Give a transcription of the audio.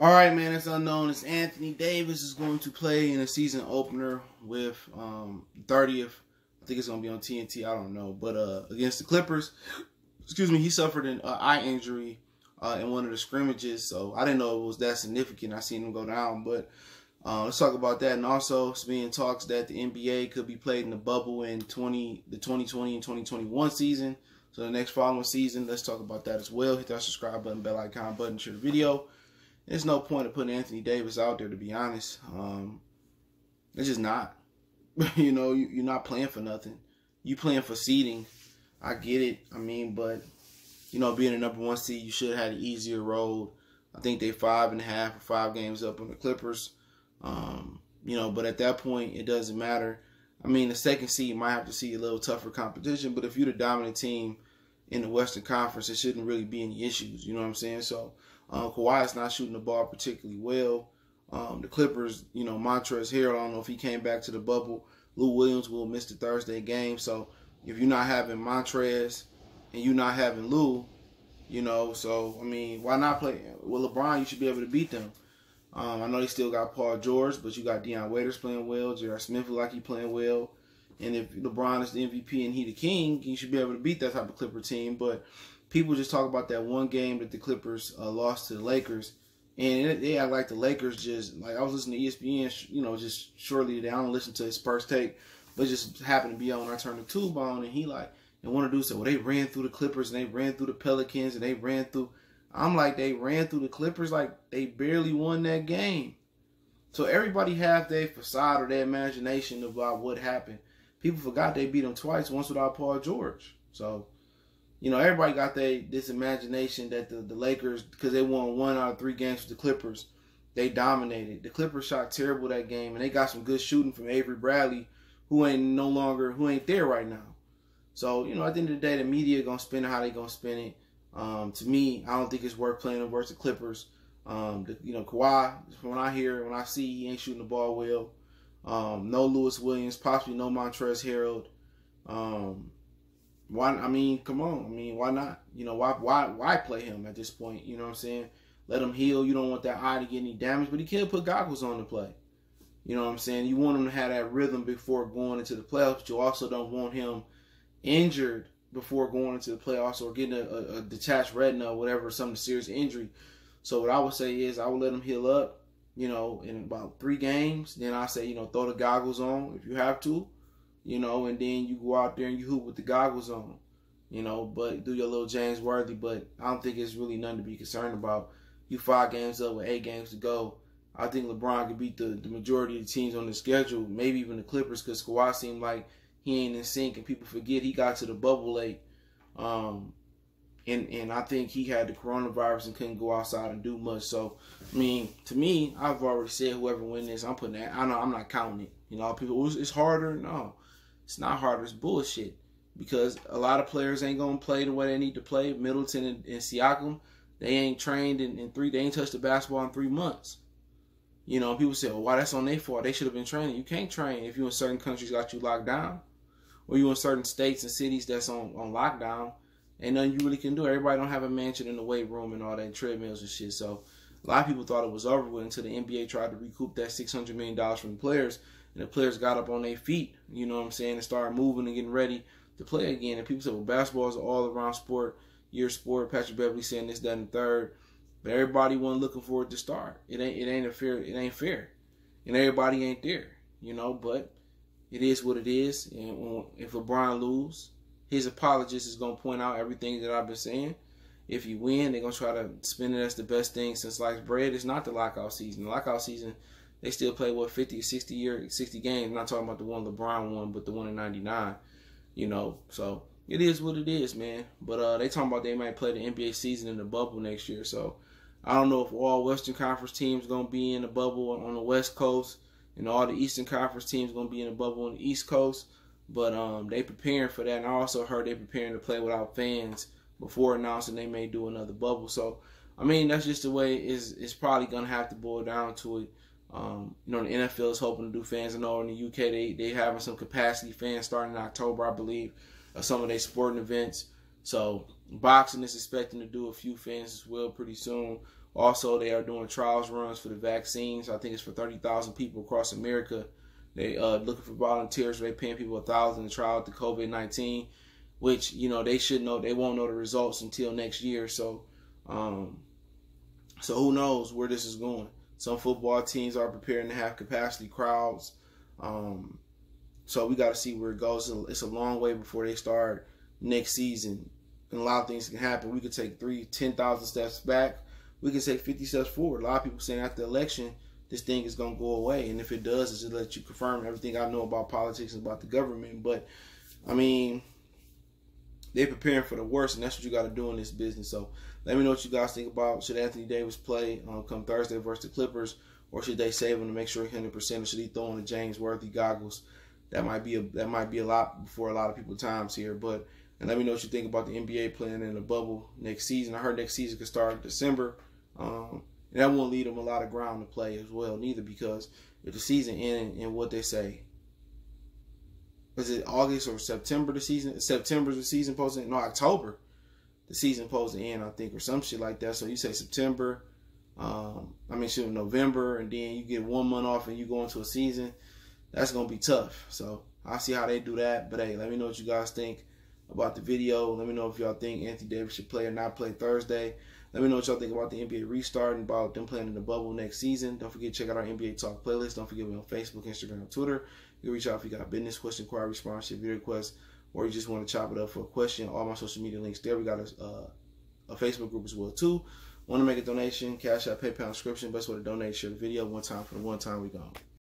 All right, man. It's unknown. It's Anthony Davis is going to play in a season opener with um 30th. I think it's gonna be on TNT. I don't know, but uh against the Clippers. Excuse me. He suffered an uh, eye injury uh, in one of the scrimmages, so I didn't know it was that significant. I seen him go down, but uh, let's talk about that. And also, it's being talks that the NBA could be played in the bubble in 20 the 2020 and 2021 season. So the next following season, let's talk about that as well. Hit that subscribe button, bell icon button, share the video. There's no point of putting Anthony Davis out there, to be honest. Um, it's just not. you know, you, you're not playing for nothing. You playing for seeding. I get it. I mean, but you know, being a number one seed, you should have had an easier road. I think they five and a half or five games up on the Clippers. Um, you know, but at that point, it doesn't matter. I mean, the second seed might have to see a little tougher competition, but if you're the dominant team in the Western Conference, it shouldn't really be any issues. You know what I'm saying? So, um, Kawhi is not shooting the ball particularly well. Um, the Clippers, you know, Montrezl Harrell, I don't know if he came back to the bubble. Lou Williams will miss the Thursday game. So, if you're not having Montrez and you're not having Lou, you know, so, I mean, why not play? With LeBron, you should be able to beat them. Um, I know they still got Paul George, but you got Dion Waiters playing well. J.R. Smith look like he playing well. And if LeBron is the MVP and he the king, you should be able to beat that type of Clipper team. But people just talk about that one game that the Clippers uh, lost to the Lakers, and they act like the Lakers just like I was listening to ESPN, you know, just shortly today. I don't listen to his first take, but just happened to be on. I turned the tube on, and he like and one of dudes said, "Well, they ran through the Clippers and they ran through the Pelicans and they ran through." I'm like, they ran through the Clippers like they barely won that game. So everybody have their facade or their imagination about what happened. People forgot they beat them twice, once without Paul George. So, you know, everybody got they this imagination that the, the Lakers, because they won one out of three games with the Clippers, they dominated. The Clippers shot terrible that game, and they got some good shooting from Avery Bradley, who ain't no longer who ain't there right now. So, you know, at the end of the day, the media gonna spin it how they gonna spin it. Um, to me, I don't think it's worth playing them versus the Clippers. Um, the, you know, Kawhi, when I hear, when I see he ain't shooting the ball well. Um, no Lewis Williams, possibly no Montrezl Harrell. Um, why? I mean, come on. I mean, why not? You know, why why why play him at this point? You know what I'm saying? Let him heal. You don't want that eye to get any damage, but he can't put goggles on to play. You know what I'm saying? You want him to have that rhythm before going into the playoffs, but you also don't want him injured before going into the playoffs or getting a, a, a detached retina or whatever, some serious injury. So what I would say is I would let him heal up, you know, in about three games. Then I say, you know, throw the goggles on if you have to, you know, and then you go out there and you hoop with the goggles on, you know, but do your little James Worthy. But I don't think it's really nothing to be concerned about. You five games up with eight games to go. I think LeBron could beat the, the majority of the teams on the schedule, maybe even the Clippers, because Kawhi seemed like – he ain't in sync, and people forget he got to the bubble late. Um, and and I think he had the coronavirus and couldn't go outside and do much. So, I mean, to me, I've already said whoever wins this, I'm putting that. I know I'm not counting it. You know, people, it's harder. No, it's not harder. It's bullshit because a lot of players ain't gonna play the way they need to play. Middleton and, and Siakam, they ain't trained in, in, three. They ain't touched the basketball in three months. You know, people say, "Well, why that's on their fault? They should have been training." You can't train if you in certain countries got you locked down or you in certain states and cities that's on, on lockdown, ain't nothing you really can do. Everybody don't have a mansion in the weight room and all that treadmills and shit. So a lot of people thought it was over with until the NBA tried to recoup that six hundred million dollars from the players, and the players got up on their feet. You know what I'm saying, and started moving and getting ready to play again. And people said, "Well, basketball is an all-around sport, your sport." Patrick Beverley saying this, that, and third. But everybody wasn't looking for it to start. It ain't. It ain't a fair. It ain't fair, and everybody ain't there. You know, but it is what it is. And if LeBron lose, his apologist is gonna point out everything that I've been saying. If you win, they're gonna try to spin it as the best thing since sliced bread. It's not the lockout season. The lockout season, they still play what 50 or 60 year 60 games. I'm not talking about the one LeBron won, but the one in '99. You know, so it is what it is, man. But uh, they talking about they might play the NBA season in the bubble next year. So I don't know if all Western Conference teams gonna be in the bubble on the West Coast and all the Eastern Conference teams going to be in the bubble on the East Coast. But um, they preparing for that, and I also heard they preparing to play without fans before announcing they may do another bubble. So, I mean, that's just the way it's, it's probably going to have to boil down to it. Um, you know, the NFL is hoping to do fans. I know in the UK they they having some capacity fans starting in October, I believe, of some of their sporting events. So boxing is expecting to do a few fans as well pretty soon. Also, they are doing trials runs for the vaccines. I think it's for thirty thousand people across America. They uh looking for volunteers. They paying people a thousand to try out the COVID nineteen, which you know they should know. They won't know the results until next year. So, um, so who knows where this is going? Some football teams are preparing to have capacity crowds. Um, so we got to see where it goes. It's a long way before they start next season, and a lot of things can happen. We could take three, ten thousand steps back. We could take fifty steps forward. A lot of people saying after the election, this thing is gonna go away, and if it does, it's just let you confirm everything I know about politics and about the government. But I mean, they're preparing for the worst, and that's what you got to do in this business. So let me know what you guys think about. Should Anthony Davis play um, come Thursday versus the Clippers, or should they save him to make sure 100 percent, or should he throw on the James Worthy goggles? That might be a that might be a lot before a lot of people times here, but and let me know what you think about the NBA playing in the bubble next season. I heard next season could start in December. Um, and that won't leave them a lot of ground to play as well, neither, because if the season ends in what they say, was it August or September the season? September's the season posted no October, the season supposed to end, I think, or some shit like that. So you say September, um, I mean, shoot, November, and then you get one month off and you go into a season. That's gonna be tough. So I'll see how they do that. But hey, let me know what you guys think about the video. Let me know if y'all think Anthony Davis should play or not play Thursday. Let me know what y'all think about the NBA restarting, about them playing in the bubble next season. Don't forget to check out our NBA Talk playlist. Don't forget me on Facebook, Instagram, Twitter. You can reach out if you got business question, inquiry, sponsorship, video request, or you just want to chop it up for a question. All my social media links there. We got a, uh, a Facebook group as well too. Want to make a donation? Cash App, PayPal, subscription. Best way to donate. Share the video one time for the one time we gone.